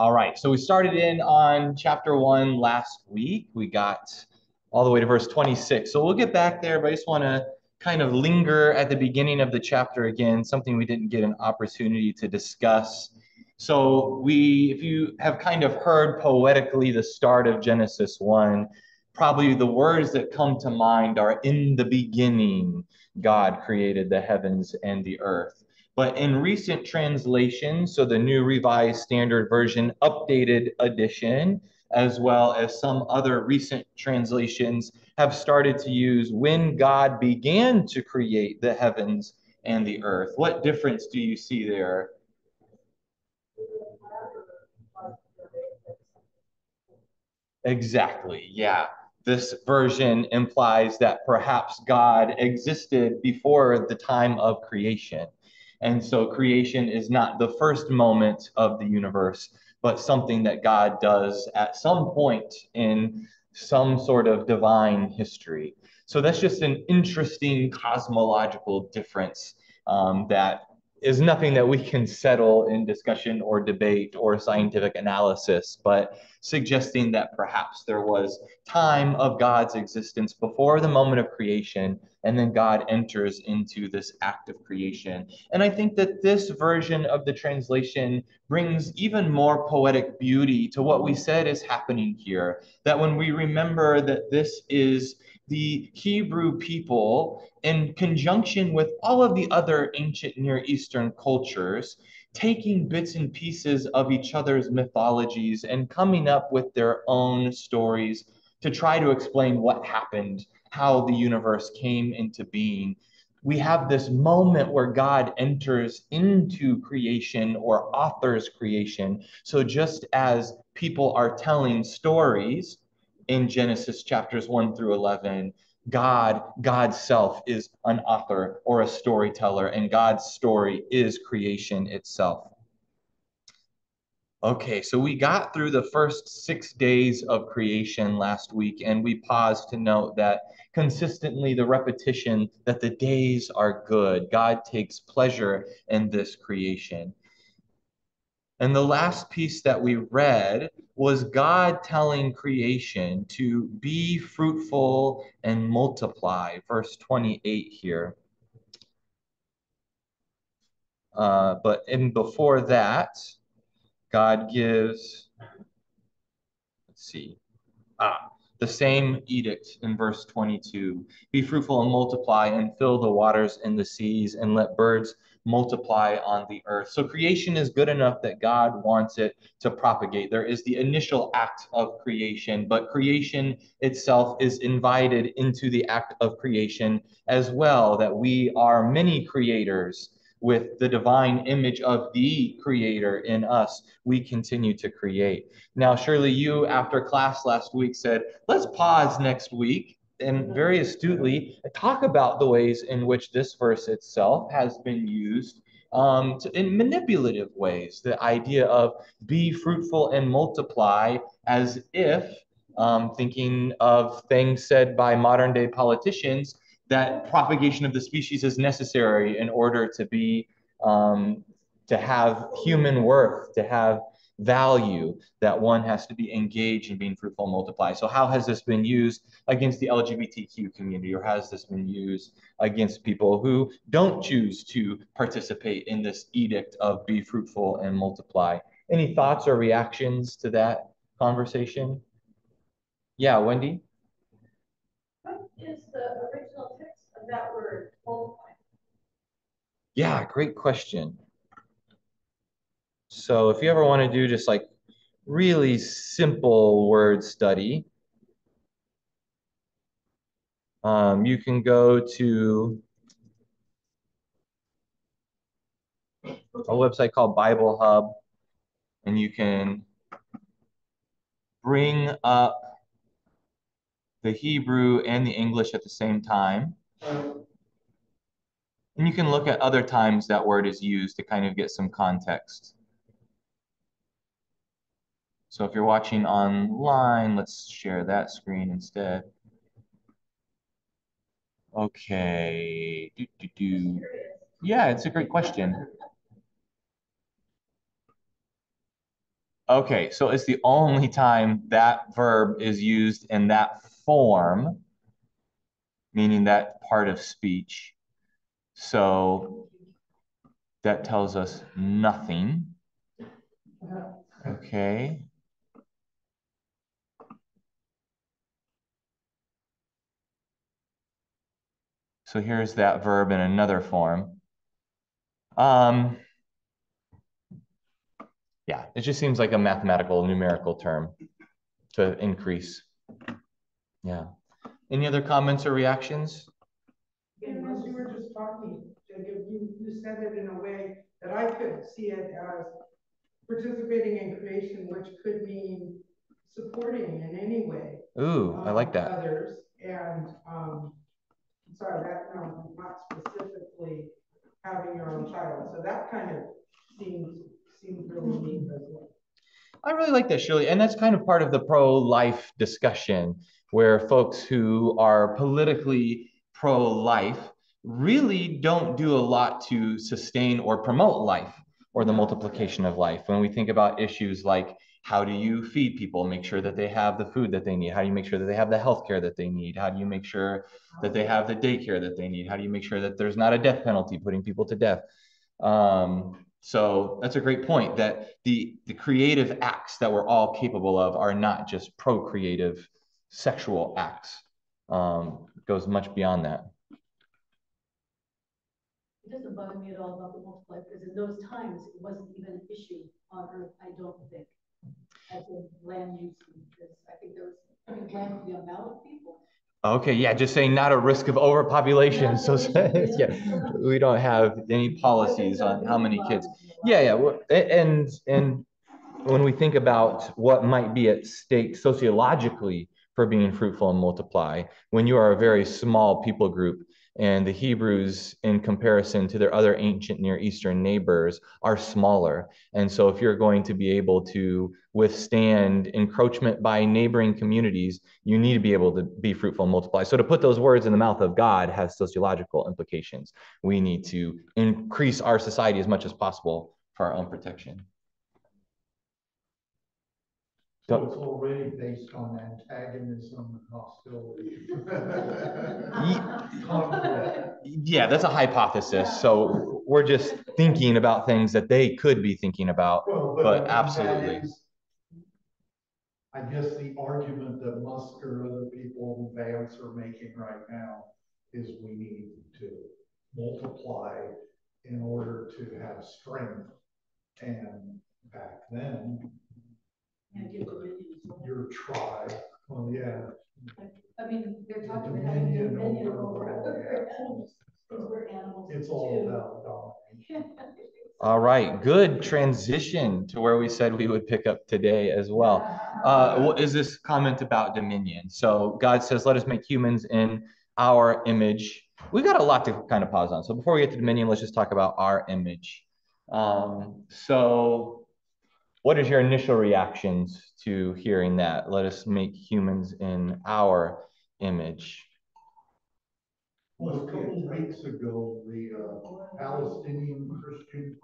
All right. So we started in on chapter one last week. We got all the way to verse 26. So we'll get back there, but I just want to kind of linger at the beginning of the chapter again, something we didn't get an opportunity to discuss. So we, if you have kind of heard poetically the start of Genesis 1, probably the words that come to mind are in the beginning, God created the heavens and the earth. But in recent translations, so the New Revised Standard Version, updated edition, as well as some other recent translations, have started to use when God began to create the heavens and the earth. What difference do you see there? Exactly, yeah. This version implies that perhaps God existed before the time of creation. And so creation is not the first moment of the universe, but something that God does at some point in some sort of divine history. So that's just an interesting cosmological difference um, that is nothing that we can settle in discussion or debate or scientific analysis, but suggesting that perhaps there was time of God's existence before the moment of creation, and then God enters into this act of creation. And I think that this version of the translation brings even more poetic beauty to what we said is happening here. That when we remember that this is the Hebrew people, in conjunction with all of the other ancient Near Eastern cultures, taking bits and pieces of each other's mythologies and coming up with their own stories to try to explain what happened, how the universe came into being. We have this moment where God enters into creation or authors creation. So, just as people are telling stories, in Genesis chapters 1 through 11. God, God's self is an author or a storyteller, and God's story is creation itself. Okay, so we got through the first six days of creation last week, and we paused to note that consistently the repetition that the days are good. God takes pleasure in this creation. And the last piece that we read was God telling creation to be fruitful and multiply, verse 28 here. Uh, but in before that, God gives, let's see, ah, the same edict in verse 22 Be fruitful and multiply and fill the waters and the seas and let birds multiply on the earth. So creation is good enough that God wants it to propagate. There is the initial act of creation, but creation itself is invited into the act of creation as well, that we are many creators with the divine image of the creator in us, we continue to create. Now, Shirley you, after class last week, said, let's pause next week and very astutely talk about the ways in which this verse itself has been used um, to, in manipulative ways. The idea of be fruitful and multiply as if, um, thinking of things said by modern day politicians, that propagation of the species is necessary in order to be um, to have human worth, to have value that one has to be engaged in being fruitful and multiply. So how has this been used against the LGBTQ community or has this been used against people who don't choose to participate in this edict of be fruitful and multiply? Any thoughts or reactions to that conversation? Yeah, Wendy? What is the original text of that word, multiply? Yeah, great question. So if you ever want to do just like really simple word study, um, you can go to a website called Bible Hub, and you can bring up the Hebrew and the English at the same time. And you can look at other times that word is used to kind of get some context. So if you're watching online, let's share that screen instead. Okay. Do, do, do. Yeah, it's a great question. Okay, so it's the only time that verb is used in that form, meaning that part of speech. So that tells us nothing. Okay. So here's that verb in another form. Um, yeah, it just seems like a mathematical numerical term to increase. Yeah. Any other comments or reactions? As you were just talking, you, you said it in a way that I could see it as participating in creation, which could mean supporting in any way. Ooh, I like um, that. Others, and, um, sorry, that, no, not specifically having your own child, so that kind of seems, seems really neat as well. I really like that, Shirley. And that's kind of part of the pro life discussion where folks who are politically pro life really don't do a lot to sustain or promote life or the multiplication of life. When we think about issues like how do you feed people, make sure that they have the food that they need? How do you make sure that they have the health care that they need? How do you make sure that they have the daycare that they need? How do you make sure that there's not a death penalty putting people to death? Um, so that's a great point that the, the creative acts that we're all capable of are not just procreative sexual acts. Um, goes much beyond that. It doesn't bother me at all about the multiply, because in those times, it wasn't even an issue on earth, I don't think. As a land use, because I think there was, I mean, land, the amount of people. Okay, yeah, just saying not a risk of overpopulation. So, yeah, we don't have any policies on how many kids. Yeah, yeah, and and when we think about what might be at stake sociologically for being fruitful and multiply, when you are a very small people group, and the Hebrews, in comparison to their other ancient Near Eastern neighbors, are smaller. And so, if you're going to be able to withstand encroachment by neighboring communities, you need to be able to be fruitful and multiply. So, to put those words in the mouth of God has sociological implications. We need to increase our society as much as possible for our own protection. So it's already based on antagonism and hostility. Conflict. Yeah, that's a hypothesis. So, we're just thinking about things that they could be thinking about. Well, But I mean, that absolutely. is- I guess the argument that Musk or other people, in Vance are making right now is we need to multiply in order to have strength. And back then, And give dominion as well. Your tribe, well, yeah, I mean, they're talking about Dominion having dominion over over other animals, we're animals it's all about domination. All right, good transition to where we said we would pick up today as well. Uh, what is this comment about dominion? So God says, let us make humans in our image. We've got a lot to kind of pause on. So before we get to dominion, let's just talk about our image. Um, so what is your initial reactions to hearing that? Let us make humans in our image. Well, a couple of weeks ago, the uh, Palestinian Christian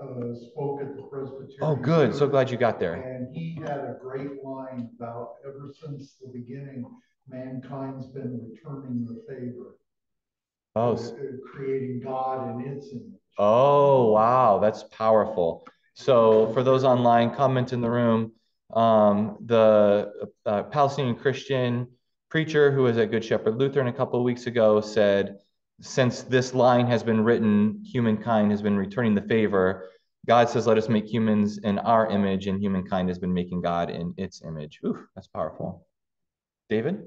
uh, spoke at the Presbyterian. Oh, good. So glad you got there. And he had a great line about ever since the beginning, mankind's been returning the favor. Oh, uh, Creating God in its image. Oh, wow, that's powerful. So for those online, comment in the room. Um, the uh, Palestinian Christian preacher who was at Good Shepherd Lutheran a couple of weeks ago said, since this line has been written, humankind has been returning the favor. God says, let us make humans in our image, and humankind has been making God in its image. Ooh, that's powerful. David?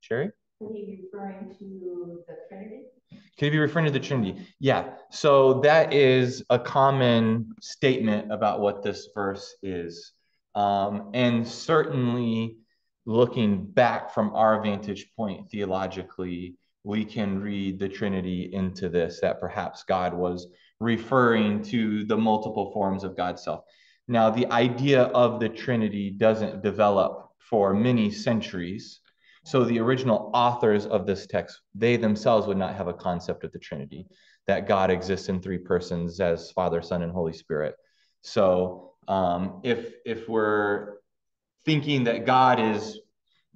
Sherry? Are you referring to the Trinity? Could you be referring to the Trinity? Yeah. So that is a common statement about what this verse is. Um, and certainly looking back from our vantage point theologically, we can read the Trinity into this, that perhaps God was referring to the multiple forms of God's self. Now, the idea of the Trinity doesn't develop for many centuries. So the original authors of this text, they themselves would not have a concept of the Trinity, that God exists in three persons as Father, Son, and Holy Spirit. So um, if if we're thinking that God is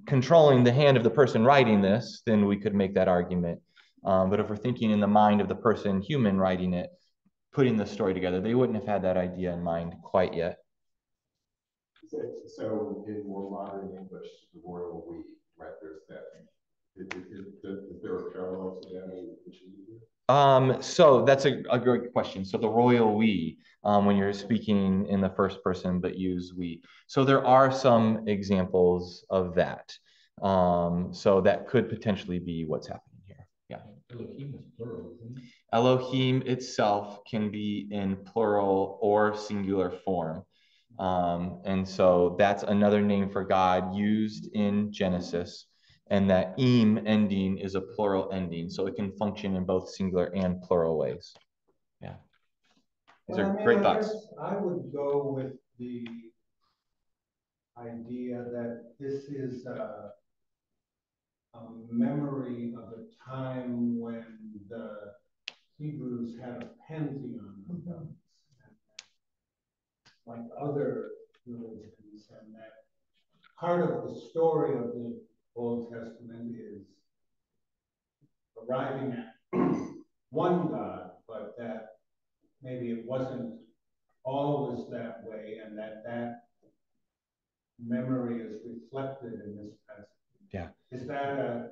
controlling the hand of the person writing this, then we could make that argument. Um, but if we're thinking in the mind of the person, human writing it, putting the story together, they wouldn't have had that idea in mind quite yet. So in more modern English, the royal we, right, there's that. Is, is, is there a parallel to that um, so that's a, a great question. So the royal we, um, when you're speaking in the first person, but use we. So there are some examples of that. Um, so that could potentially be what's happening here. Yeah. Elohim is plural, Elohim itself can be in plural or singular form. Um, and so that's another name for God used in Genesis and that im ending is a plural ending, so it can function in both singular and plural ways. Yeah. These well, are I mean, great I thoughts. I would go with the idea that this is a, a memory of a time when the Hebrews had a pantheon of gods, like other religions, and that part of the story of the Old Testament is arriving at one God, but that maybe it wasn't always that way, and that that memory is reflected in this passage. Yeah. Is that a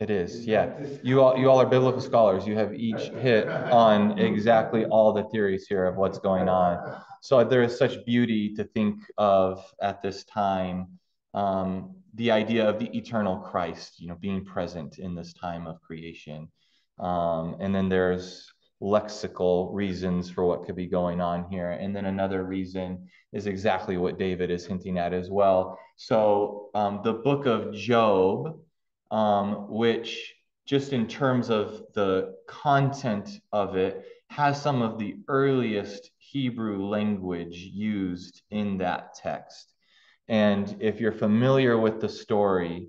it is, yeah. You all, you all are biblical scholars. You have each hit on exactly all the theories here of what's going on. So there is such beauty to think of at this time. Um, the idea of the eternal Christ, you know, being present in this time of creation. Um, and then there's lexical reasons for what could be going on here. And then another reason is exactly what David is hinting at as well. So um, the book of Job, um, which just in terms of the content of it, has some of the earliest Hebrew language used in that text. And if you're familiar with the story,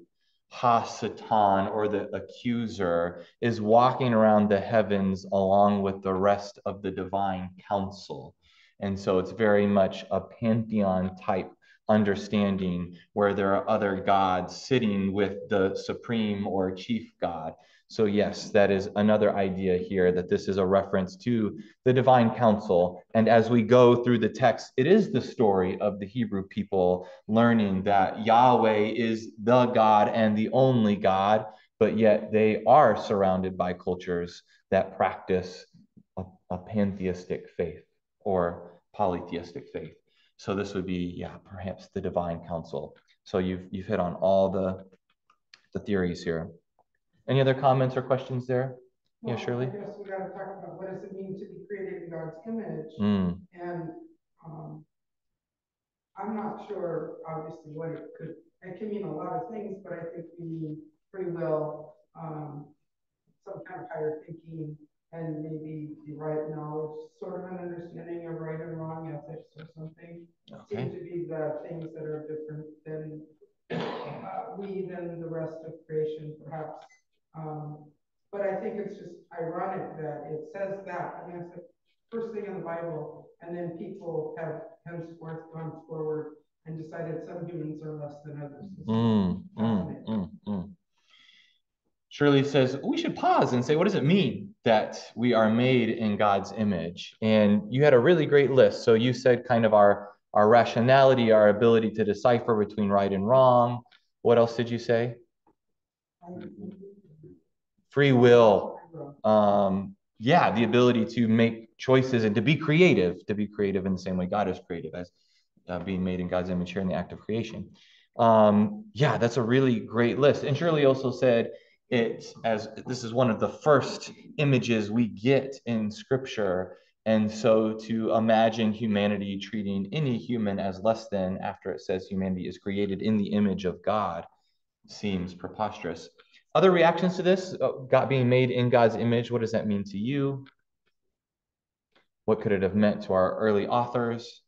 Ha-Satan or the accuser is walking around the heavens along with the rest of the divine council. And so it's very much a pantheon type understanding where there are other gods sitting with the supreme or chief god. So, yes, that is another idea here that this is a reference to the divine council. And as we go through the text, it is the story of the Hebrew people learning that Yahweh is the God and the only God, but yet they are surrounded by cultures that practice a, a pantheistic faith or polytheistic faith. So this would be, yeah, perhaps the divine council. So you've you've hit on all the the theories here. Any other comments or questions there? Well, yeah, Shirley? I guess we got to talk about what does it mean to be created in God's image? Mm. And um, I'm not sure, obviously, what it could, it can mean a lot of things, but I think we mean free will, um, some kind of higher thinking, and maybe the right knowledge, sort of an understanding of right and wrong ethics or something. Okay. Seem to be the things that are different than uh, we than the rest of creation, perhaps. Um, but I think it's just ironic that it says that. I mean, it's the first thing in the Bible, and then people have henceforth gone forward and decided some humans are less than others. Mm, mm, mm, mm, Shirley says we should pause and say, what does it mean that we are made in God's image? And you had a really great list. So you said kind of our our rationality, our ability to decipher between right and wrong. What else did you say? free will um, yeah the ability to make choices and to be creative to be creative in the same way god is creative as uh, being made in god's image here in the act of creation um, yeah that's a really great list and shirley also said it as this is one of the first images we get in scripture and so to imagine humanity treating any human as less than after it says humanity is created in the image of god seems preposterous other reactions to this, uh, God being made in God's image, what does that mean to you? What could it have meant to our early authors?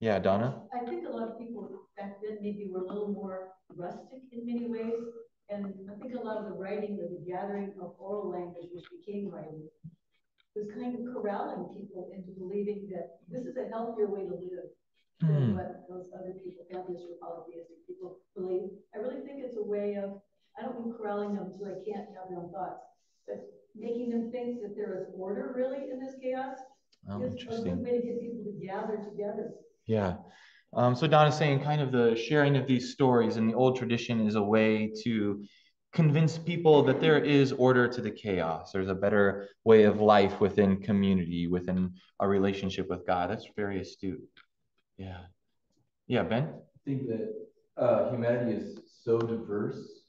Yeah, Donna? I think a lot of people back then maybe were a little more rustic in many ways. And I think a lot of the writing, the gathering of oral language, which became writing, was kind of corralling people into believing that this is a healthier way to live than Hmm. what those other people, atheists or polytheistic people believe. I really think it's a way of, I don't mean corralling them so they can't have their own thoughts, but making them think that there is order really in this chaos. Oh, It's a good way to get people to gather together. Yeah. Um, so Don is saying kind of the sharing of these stories in the old tradition is a way to convince people that there is order to the chaos. There's a better way of life within community, within a relationship with God. That's very astute. Yeah. Yeah, Ben? I think that uh, humanity is so diverse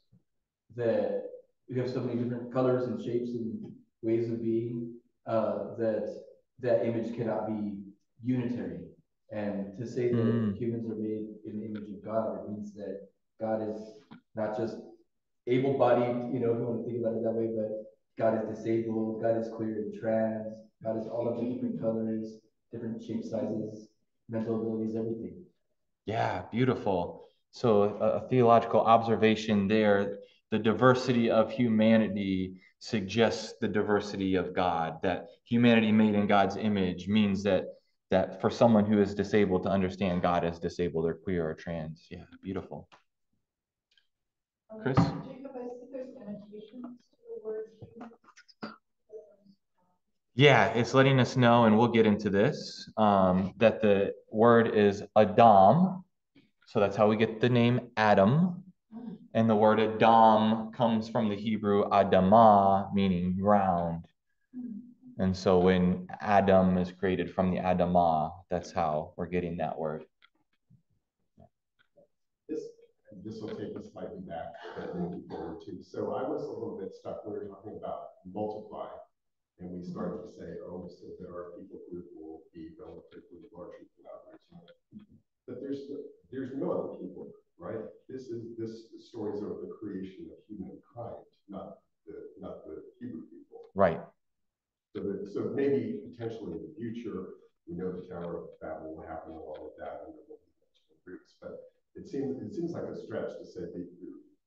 that we have so many different colors and shapes and ways of being uh, that that image cannot be unitary. And to say that Mm. humans are made in the image of God, it means that God is not just able-bodied, you know, if you want to think about it that way, but God is disabled, God is queer and trans, God is all of the different colors, different shape sizes, mental abilities, everything. Yeah, beautiful. So a, a theological observation there, the diversity of humanity suggests the diversity of God, that humanity made in God's image means that that for someone who is disabled to understand God as disabled or queer or trans. Yeah, beautiful. Chris? Jacob, I see there's annotations to the word human. Yeah, it's letting us know, and we'll get into this, um, that the word is Adam. So that's how we get the name Adam. Mm. And the word Adam comes from the Hebrew Adamah, meaning ground. Mm. And so when Adam is created from the Adamah, that's how we're getting that word. This, this will take us slightly back, but maybe forward too. So I was a little bit stuck, we were talking about multiply. And we started to say, oh, so there are people who will be relatively larger others. But there's, there's no other people, right? This is, this story is of the creation of humankind, not the, not the Hebrew people. Right. So that, so maybe potentially in the future, we know the Tower of Babel will happen along with that, and there will be multiple groups, but it seems, it seems like a stretch to say the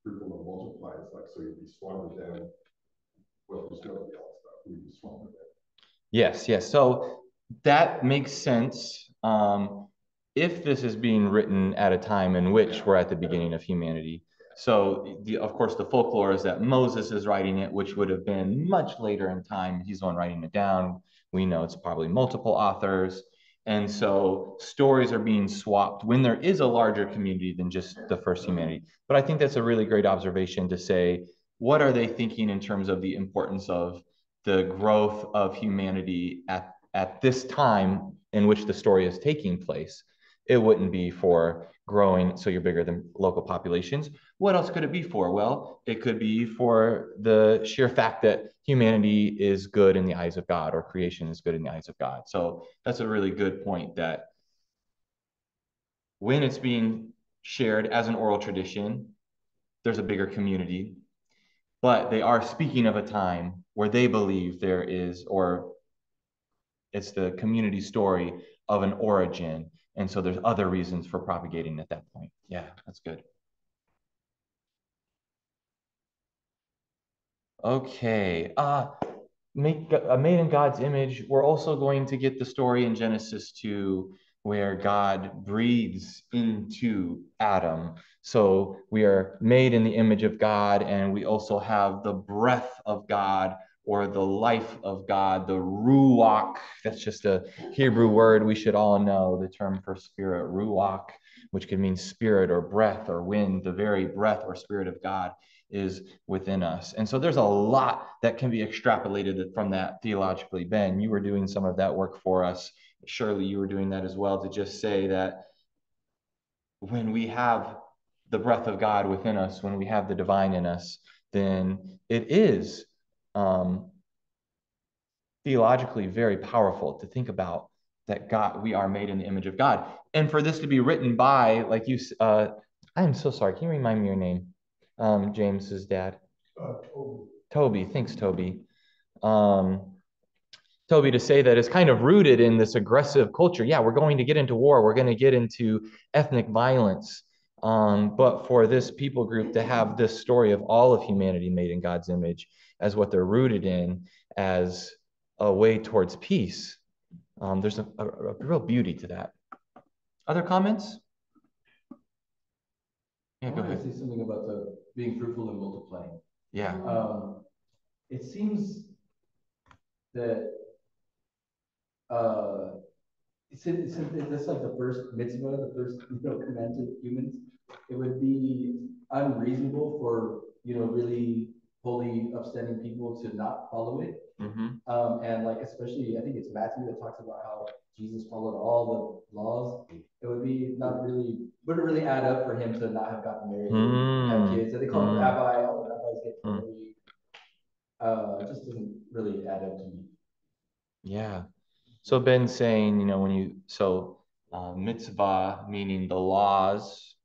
group will multiply, it's like, so you'd be stronger than, well, there's nobody else, but who'd be stronger than? Yes, yes. So that makes sense. Um, if this is being written at a time in which we're at the beginning of humanity. So the, of course, the folklore is that Moses is writing it, which would have been much later in time. He's the one writing it down. We know it's probably multiple authors. And so stories are being swapped when there is a larger community than just the first humanity. But I think that's a really great observation to say, what are they thinking in terms of the importance of the growth of humanity at, at this time in which the story is taking place? It wouldn't be for growing so you're bigger than local populations. What else could it be for? Well, it could be for the sheer fact that humanity is good in the eyes of God or creation is good in the eyes of God. So that's a really good point that when it's being shared as an oral tradition, there's a bigger community, but they are speaking of a time where they believe there is, or it's the community story of an origin. And so there's other reasons for propagating at that point. Yeah, that's good. Okay. Uh, make uh, made in God's image. We're also going to get the story in Genesis 2 where God breathes into Adam. So we are made in the image of God, and we also have the breath of God or the life of God, the ruach. That's just a Hebrew word we should all know the term for spirit, ruach, which can mean spirit or breath or wind, the very breath or spirit of God is within us. And so there's a lot that can be extrapolated from that theologically. Ben, you were doing some of that work for us. Shirley you were doing that as well to just say that when we have the breath of God within us, when we have the divine in us, then it is um, theologically very powerful to think about that God, we are made in the image of God. And for this to be written by, like you, uh, I'm so sorry. Can you remind me your name? Um, James's dad. Uh, Toby. Toby. Thanks, Toby. Um, Toby, to say that it's kind of rooted in this aggressive culture. Yeah, we're going to get into war. We're going to get into ethnic violence. Um, but for this people group to have this story of all of humanity made in God's image as what they're rooted in, as a way towards peace. Um, there's a, a, a real beauty to that. Other comments? Yeah, I go to ahead. say something about the being fruitful and multiplying. Yeah. Um, it seems that, uh, since, since that's like the first mitzvah, the first, you know, command to humans, it would be unreasonable for, you know, really holy, upstanding people to not follow it. hmm Um, and like, especially, I think it's Matthew that talks about how Jesus followed all the laws. It would be not really, wouldn't really add up for him to not have gotten married, and have Mm. kids. And they call him Mm. rabbi, all the rabbis get Mm. married. Uh, it just doesn't really add up to me. Yeah. So Ben's saying, you know, when you, so uh, mitzvah meaning the laws,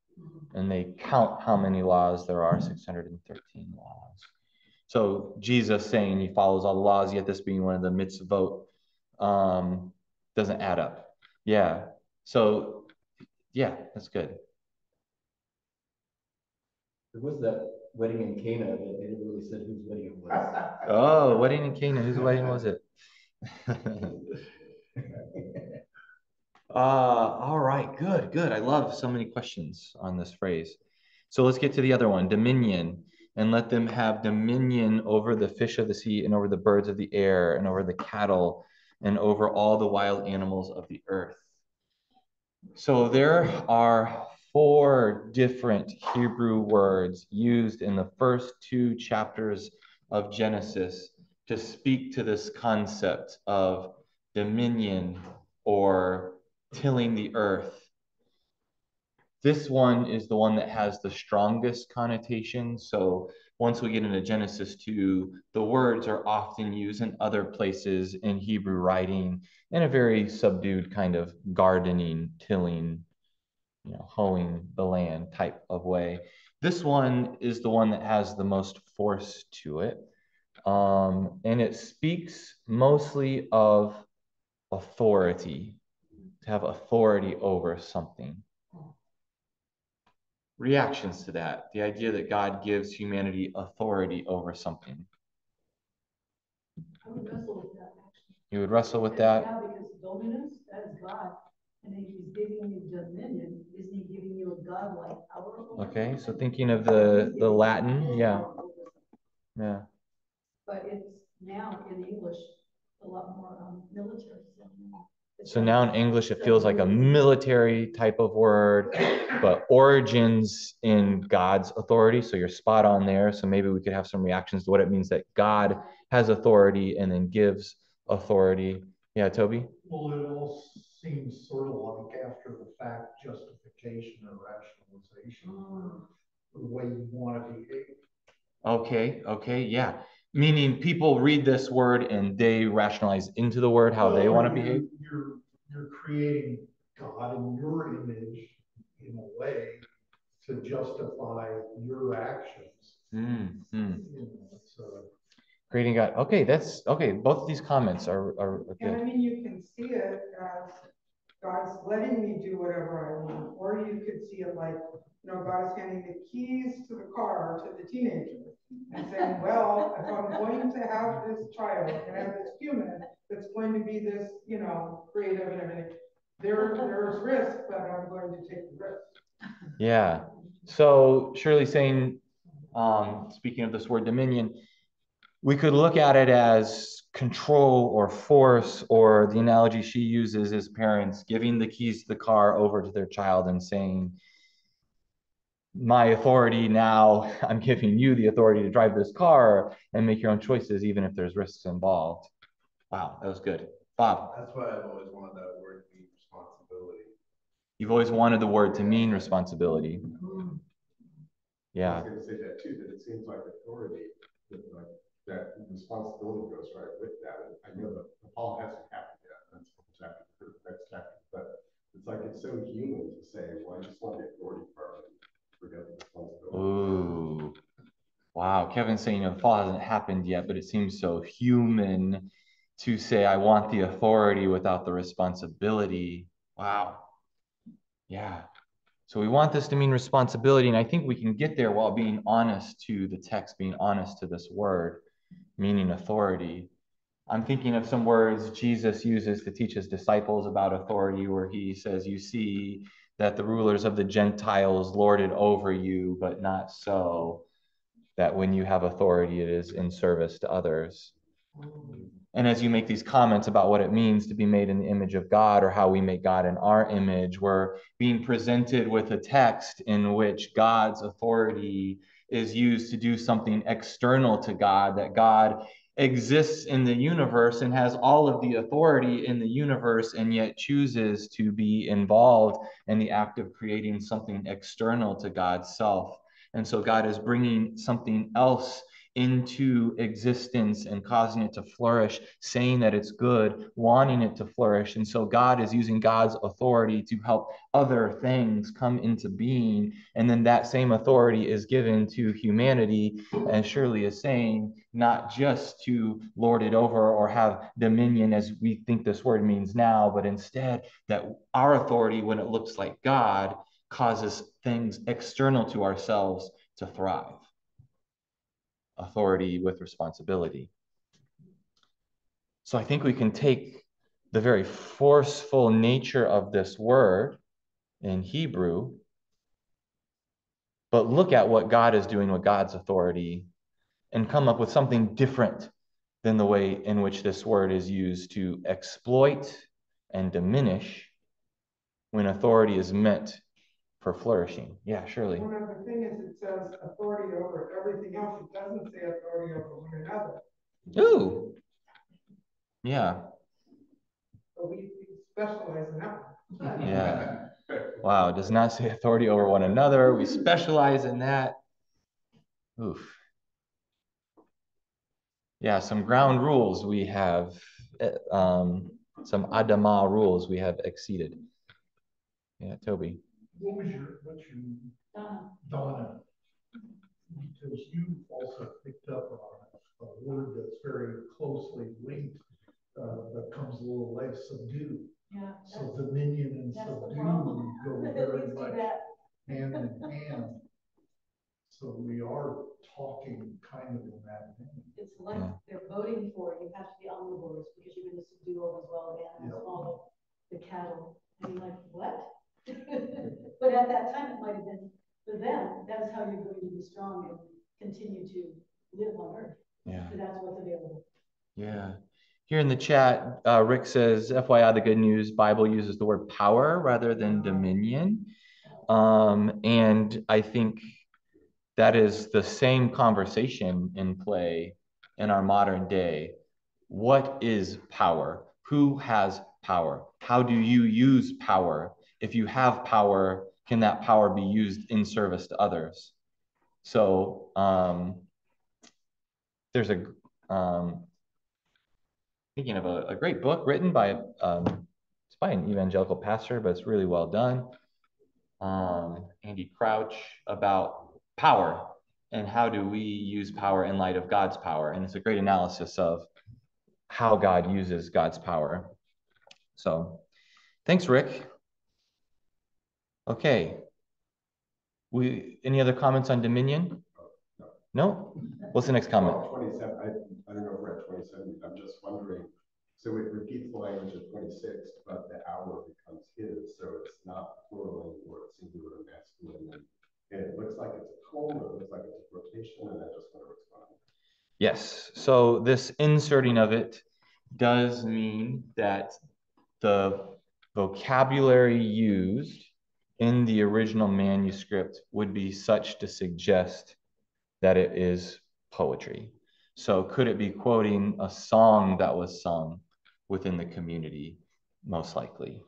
and they count how many laws there are 613 laws. So Jesus saying he follows all the laws, yet this being one of the mitzvot um, doesn't add up. Yeah. So, yeah, that's good. There was that wedding in Cana that they never really said whose wedding it was. Oh, wedding in Cana. Whose wedding was it? Uh, all right, good, good. I love so many questions on this phrase. So let's get to the other one, dominion, and let them have dominion over the fish of the sea and over the birds of the air and over the cattle and over all the wild animals of the earth. So there are four different Hebrew words used in the first two chapters of Genesis to speak to this concept of dominion or tilling the earth. This one is the one that has the strongest connotation. So once we get into Genesis 2, the words are often used in other places in Hebrew writing in a very subdued kind of gardening, tilling, you know, hoeing the land type of way. This one is the one that has the most force to it. Um, and it speaks mostly of authority, to have authority over something. Reactions to that, the idea that God gives humanity authority over something. I would wrestle with that, actually. You would wrestle with that? Yeah, because dominance, that is God. And if he's giving you dominion, isn't he giving you a godlike power? Okay, so thinking of the, the Latin, yeah, yeah. But it's now in English, a lot more um, military. So now in English, it feels like a military type of word, but origins in God's authority. So you're spot on there. So maybe we could have some reactions to what it means that God has authority and then gives authority. Yeah, Toby? Well, it all seems sort of like after the fact justification or rationalization for the way you want to behave. Okay, okay, yeah. Meaning people read this word and they rationalize into the word how they want to you're- behave. You're, you're creating God in your image in a way to justify your actions. Hmm. You know, it's, uh, Creating God. Okay, that's okay. Both of these comments are, are, are And I mean, you can see it as God's letting me do whatever I want, or you could see it like, you know, God is handing the keys to the car to the teenager and saying, well, if I'm going to have this child, and have this human that's going to be this, you know, creative and everything, there, there's risk, but I'm going to take the risk. Yeah. So Shirley saying, um, speaking of this word dominion, we could look at it as control or force, or the analogy she uses is parents giving the keys to the car over to their child and saying, my authority now, I'm giving you the authority to drive this car and make your own choices, even if there's risks involved. Wow, that was good. Bob, That's why I've always wanted that word to be responsibility. you've always wanted the word to mean responsibility. I Yeah. I was gonna say that too, that it seems like authority, like, that responsibility goes right with that. And I know that fall hasn't happened yet, that's chapter, the next chapter, but it's like, it's so human to say, well, I just want the authority part and forget the responsibility. Ooh. Wow. Kevin's saying, you know, the fall hasn't happened yet, but it seems so human to say, I want the authority without the responsibility. Wow. Yeah. So we want this to mean responsibility. And I think we can get there while being honest to the text, being honest to this word, meaning authority. I'm thinking of some words Jesus uses to teach his disciples about authority, where he says, You see that the rulers of the Gentiles lord it over you, but not so, that when you have authority, it is in service to others. And as you make these comments about what it means to be made in the image of God or how we make God in our image, we're being presented with a text in which God's authority is used to do something external to God, that God exists in the universe and has all of the authority in the universe and yet chooses to be involved in the act of creating something external to God's self. And so God is bringing something else into existence and causing it to flourish, saying that it's good, wanting it to flourish. And so God is using God's authority to help other things come into being. And then that same authority is given to humanity, as Shirley is saying, not just to lord it over or have dominion as we think this word means now, but instead that our authority, when it looks like God, causes things external to ourselves to thrive authority with responsibility. So I think we can take the very forceful nature of this word in Hebrew, but look at what God is doing with God's authority and come up with something different than the way in which this word is used to exploit and diminish when authority is meant for flourishing. Yeah, Shirley. One other thing is it says authority over everything else. It doesn't say authority over one another. Ooh. Yeah. So we, we specialize in that. Yeah. Wow. Does not say authority over one another. We specialize in that. Oof. Yeah, some ground rules we have, eh, um, some Adamah rules we have exceeded. Yeah, Toby. What was your, what's your, Donna, Donna? Because you also picked up on a word that's very closely linked, uh, that comes a little late, subdue. yeah. So dominion and That's subdue go very much hand in hand. So we are talking kind of in that vein. It's like Yeah. they're voting for, you have to be omnivores because you're gonna subdue all these wild animals, Yeah. all the cattle. And you're like, what? But at that time, it might have been, for them, that's how you're going to be strong and continue to live on earth. Yeah. So that's what's available. Yeah. Here in the chat, uh, Rick says, FYI, the good news Bible uses the word power rather than dominion. Um, and I think that is the same conversation in play in our modern day. What is power? Who has power? How do you use power? If you have power, can that power be used in service to others? So um, there's a um, thinking of a, a great book written by um, it's by an evangelical pastor, but it's really well done. Um, Andy Crouch about power and how do we use power in light of God's power, and it's a great analysis of how God uses God's power. So, thanks, Rick. Okay. We any other comments on Dominion? No. What's the next comment? Well, Twenty-seven, I, I don't know if we're at twenty-seven, I'm just wondering, so it repeats the language of twenty-six, but the hour becomes his, so it's not plural anymore, it's singular and masculine, and, it looks like it's a colon, it looks like it's a quotation, and I just want to respond. Yes. So this inserting of it does mean that the vocabulary used in the original manuscript would be such to suggest that it is poetry. So could it be quoting a song that was sung within the community? Most likely.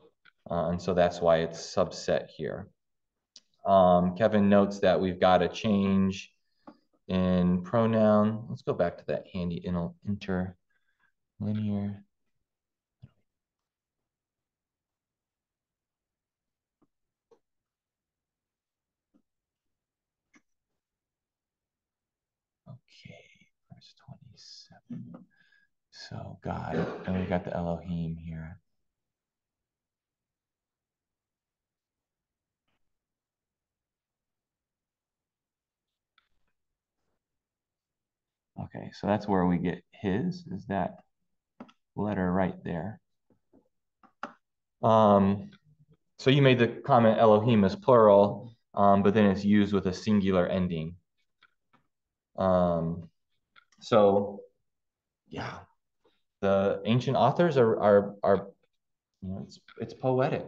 Uh, and so that's why it's subset here. Um, Kevin notes that we've got a change in pronoun. Let's go back to that handy interlinear. Okay, verse 27. So God, and we got the Elohim here. Okay, so that's where we get his. Is that letter right there. Um, so you made the comment Elohim is plural, um, but then it's used with a singular ending. Um, so, yeah, the ancient authors are are are you know it's it's poetic.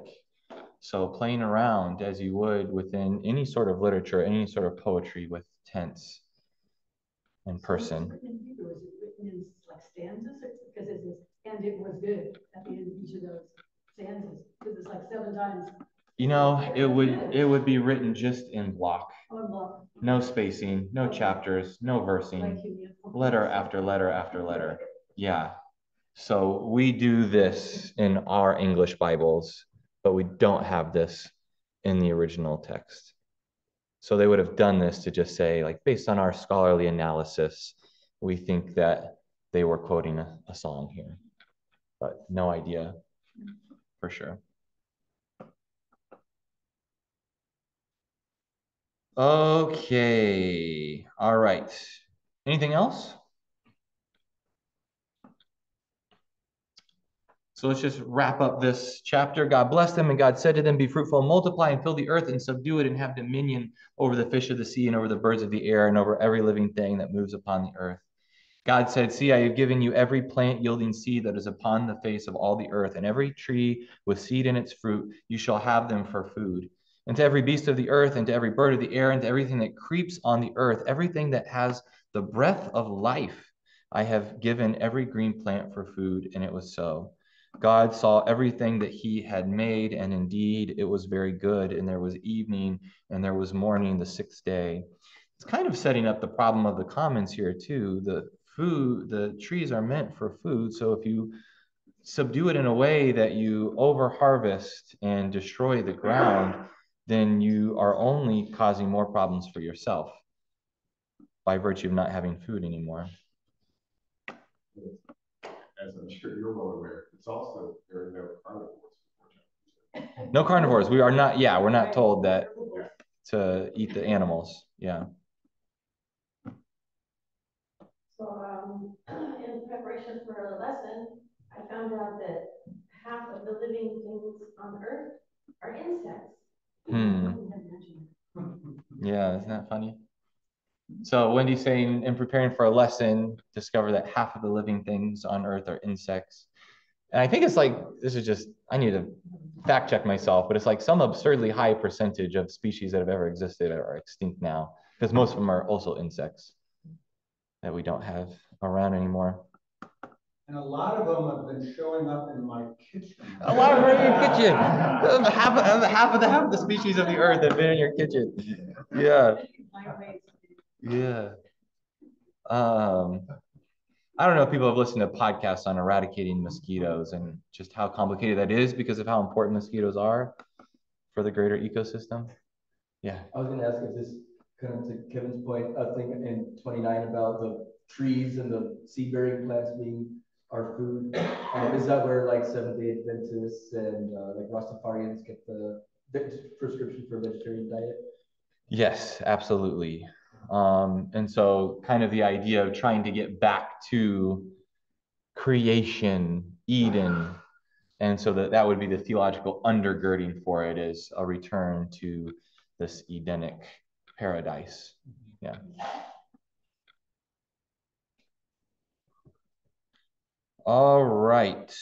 So playing around as you would within any sort of literature, any sort of poetry with tense and person. So it's written in Hebrew, is it written in like stanzas? Because and it was good at the end of each of those stanzas, because it's like seven times. You know, it would it would be written just in block. No spacing, no chapters, no versing, letter after letter after letter. Yeah. So we do this in our English Bibles, but we don't have this in the original text. So they would have done this to just say, like, based on our scholarly analysis, we think that they were quoting a, a song here, but no idea for sure. Okay, all right. Anything else? So let's just wrap up this chapter. God blessed them, and God said to them, Be fruitful, multiply, and fill the earth, and subdue it, and have dominion over the fish of the sea, and over the birds of the air, and over every living thing that moves upon the earth. God said, See, I have given you every plant yielding seed that is upon the face of all the earth, and every tree with seed in its fruit, you shall have them for food. And to every beast of the earth, and to every bird of the air, and to everything that creeps on the earth, everything that has the breath of life, I have given every green plant for food. And it was so. God saw everything that he had made, and indeed it was very good. And there was evening, and there was morning the sixth day. It's kind of setting up the problem of the commons here, too. The food, the trees are meant for food. So if you subdue it in a way that you over harvest and destroy the ground, then you are only causing more problems for yourself by virtue of not having food anymore. As I'm sure you're well aware, it's also, there are no carnivores. No carnivores. We are not, yeah, we're not told that to eat the animals. Yeah. So, um, in preparation for a lesson, I found out that half of the living things on earth are insects. Hmm. Yeah, isn't that funny? So Wendy's saying in preparing for a lesson, discover that half of the living things on earth are insects. And I think it's like, this is just, I need to fact check myself, but it's like some absurdly high percentage of species that have ever existed are extinct now, because most of them are also insects that we don't have around anymore. And a lot of them have been showing up in my kitchen. A lot of them are in your kitchen. Half of, half of the half of the species of the earth have been in your kitchen. Yeah. Yeah. Um, I don't know if people have listened to podcasts on eradicating mosquitoes and just how complicated that is because of how important mosquitoes are for the greater ecosystem. Yeah. I was gonna ask if this, kind of to Kevin's point, a thing in twenty-nine about the trees and the seed-bearing plants being our food. Um, is that where like Seventh-day Adventists and uh, like Rastafarians get the the prescription for a vegetarian diet? Yes, absolutely. Um, and so, kind of the idea of trying to get back to creation, Eden. And so that, that would be the theological undergirding for it is a return to this Edenic paradise. Yeah. All right.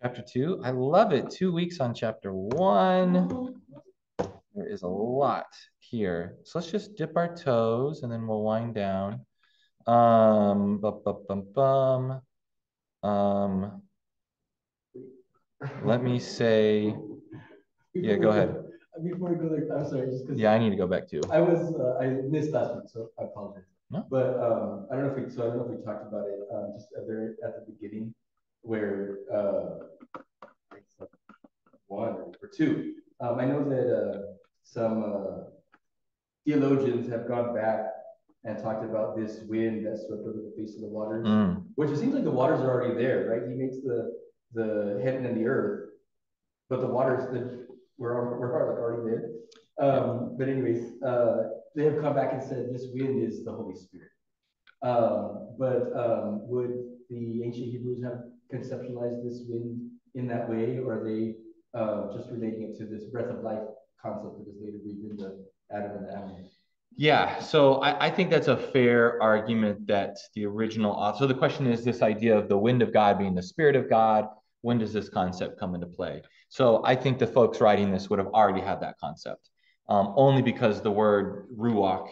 Chapter two. I love it. Two weeks on chapter one. There is a lot here. So let's just dip our toes and then we'll wind down. Um, bum, bum, bum, bum. Um, let me say, yeah, go ahead. Before we go there, I'm sorry, just because. Yeah, I need to go back too. I was, uh, I missed last week, so I apologize. No. But, um, I don't know if we, so I don't know if we talked about it, um, just at the, at the beginning, where, uh, like one or two. Um, I know that, uh, some, uh, theologians have gone back and talked about this wind that swept over the face of the waters, Mm, which it seems like the waters are already there, right? He makes the, the heaven and the earth, but the waters, the, we're, we're like already there. Um, but anyways, uh, they have come back and said this wind is the Holy Spirit. Um, but, um, would the ancient Hebrews have conceptualized this wind in that way, or are they, uh, just relating it to this breath of life concept that is later breathed into Adam and the? Yeah, so I, I think that's a fair argument that the original author. So the question is this idea of the wind of God being the spirit of God. When does this concept come into play? So I think the folks writing this would have already had that concept, um, only because the word ruach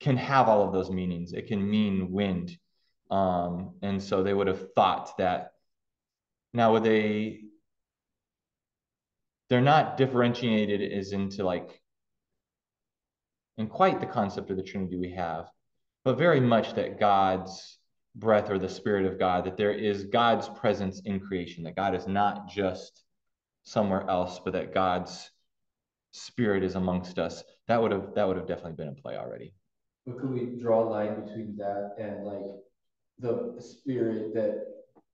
can have all of those meanings. It can mean wind, um, and so they would have thought that. Now, would they? They're not differentiated as into like and quite the concept of the Trinity we have, but very much that God's breath or the Spirit of God, that there is God's presence in creation, that God is not just somewhere else, but that God's Spirit is amongst us. That would have that would have definitely been in play already. But could we draw a line between that and like the spirit that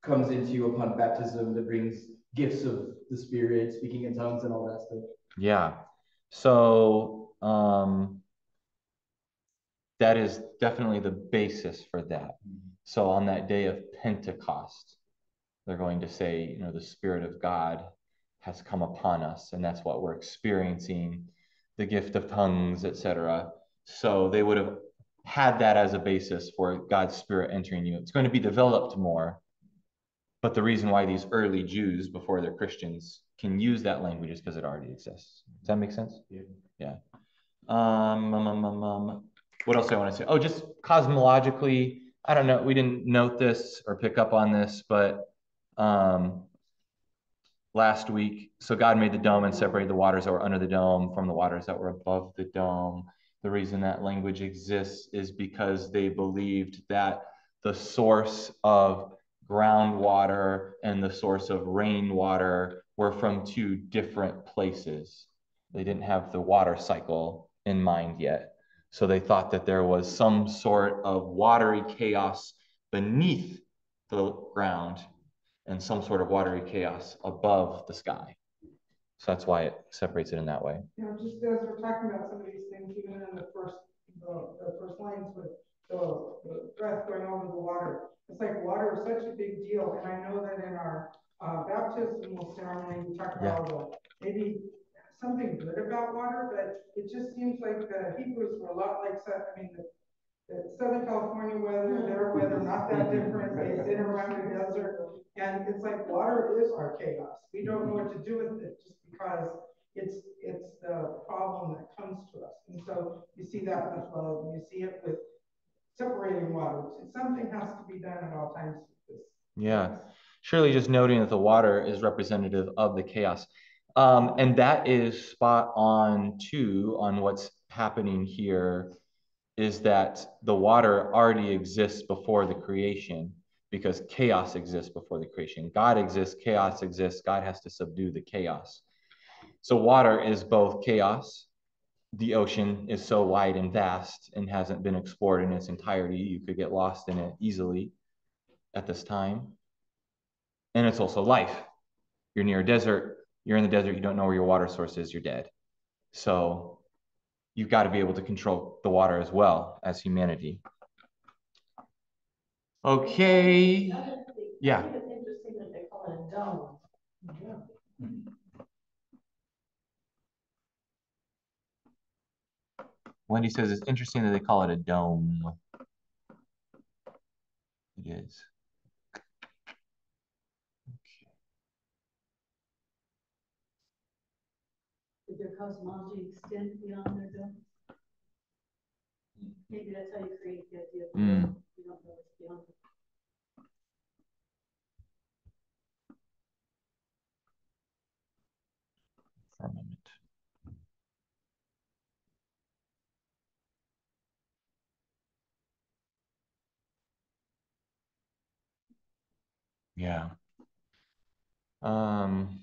comes into you upon baptism that brings gifts of the spirit, speaking in tongues and all that stuff? Yeah. So um that is definitely the basis for that. So on that day of Pentecost, they're going to say, you know, the Spirit of God has come upon us, and that's what we're experiencing, the gift of tongues, etc. So they would have had that as a basis for God's Spirit entering you. It's going to be developed more, but the reason why these early Jews, before they're Christians, can use that language is because it already exists. Does that make sense? Yeah. Yeah. Um, um, um, um, um what else do I want to say? Oh, just cosmologically, I don't know. We didn't note this or pick up on this, but um, last week, so God made the dome and separated the waters that were under the dome from the waters that were above the dome. The reason that language exists is because they believed that the source of groundwater and the source of rainwater were from two different places. They didn't have the water cycle in mind yet. So they thought that there was some sort of watery chaos beneath the ground and some sort of watery chaos above the sky. So that's why it separates it in that way. You know, just as we're talking about some of these things, even in the first the, the first lines with the, the breath going over the water, it's like water is such a big deal. And I know that in our uh, baptismal ceremony, we talk about yeah. the, maybe something good about water, but it just seems like the Hebrews were a lot like, I mean, the Southern California weather, their weather, not that different. They sit around the desert, and it's like water is our chaos. We don't know what to do with it just because it's it's the problem that comes to us. And so you see that with the flood, and you see it with separating water. Something has to be done at all times with this. Yeah. Shirley just noting that the water is representative of the chaos. Um, and that is spot on too on what's happening here is that the water already exists before the creation because chaos exists before the creation. God exists, chaos exists. God has to subdue the chaos. So water is both chaos. The ocean is so wide and vast and hasn't been explored in its entirety. You could get lost in it easily at this time. And it's also life. You're near a desert, you're in the desert, you don't know where your water source is, you're dead. So you've got to be able to control the water as well as humanity. Okay. Yeah. Wendy says it's interesting that they call it a dome. It is. Their cosmology extend beyond their dome? Maybe that's how you create the idea of mm. you don't know what's beyond it. Firmament. Yeah. Um,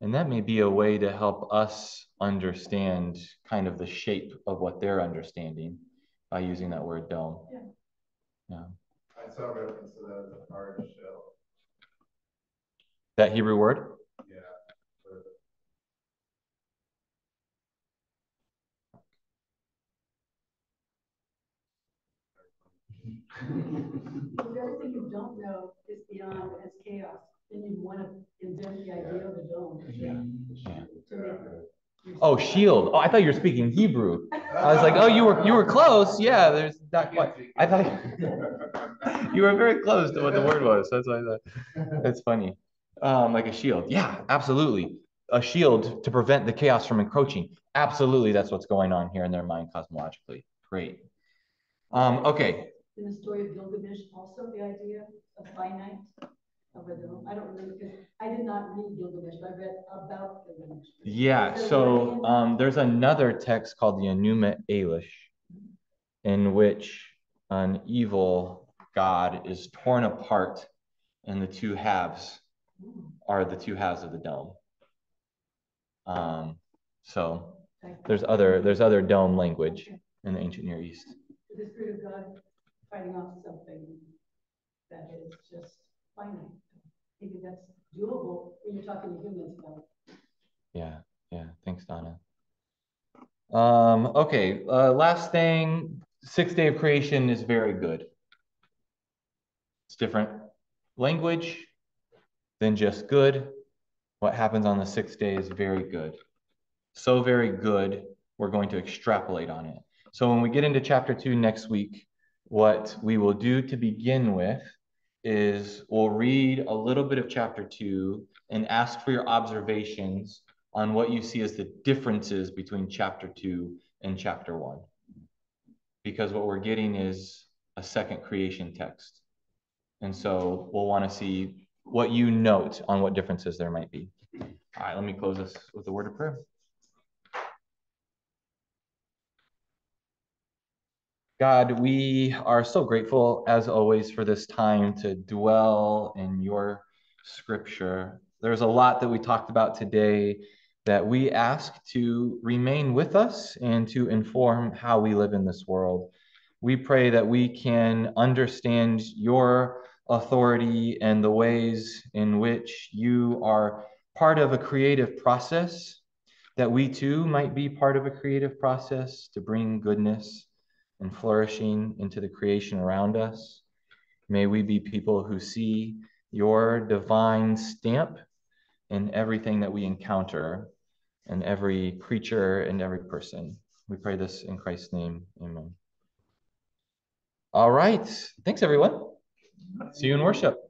and that may be a way to help us understand kind of the shape of what they're understanding by using that word dome. Yeah. yeah. I saw reference to that as a hard shell. That Hebrew word? Yeah. If everything you don't know is beyond as chaos, then you want to invent the idea of a dome. Yeah. To Oh, shield. Oh, I thought you were speaking Hebrew. I was like, oh, you were you were close. Yeah, there's not quite. I thought you were very close to what the word was. That's why I thought that's funny. Um, like a shield. Yeah, absolutely. A shield to prevent the chaos from encroaching. Absolutely, that's what's going on here in their mind cosmologically. Great. Um, okay. In the story of Gilgamesh, also the idea of finite of a dome. I don't remember because I did not read Gilgamesh, but I read about Gilgamesh. Yeah, there so um, there's another text called the Enuma Elish, in which an evil god is torn apart, and the two halves are the two halves of the dome. Um, so there's other there's other dome language Okay. in the ancient Near East. The spirit of God fighting off something that is just finite. Maybe that's doable when you're talking to humans about. Yeah, yeah. Thanks, Donna. Um, okay, uh, last thing, sixth day of creation is very good. It's different language than just good. What happens on the sixth day is very good. So very good, we're going to extrapolate on it. So when we get into chapter two next week, what we will do to begin with is we'll read a little bit of chapter two and ask for your observations on what you see as the differences between chapter two and chapter one. Because what we're getting is a second creation text. And so we'll want to see what you note on what differences there might be. All right, let me close this with a word of prayer. God, we are so grateful, as always, for this time to dwell in your scripture. There's a lot that we talked about today that we ask to remain with us and to inform how we live in this world. We pray that we can understand your authority and the ways in which you are part of a creative process, that we too might be part of a creative process to bring goodness and flourishing into the creation around us. May we be people who see your divine stamp in everything that we encounter and every creature and every person. We pray this in Christ's name. Amen. All right. Thanks, everyone. See you in worship.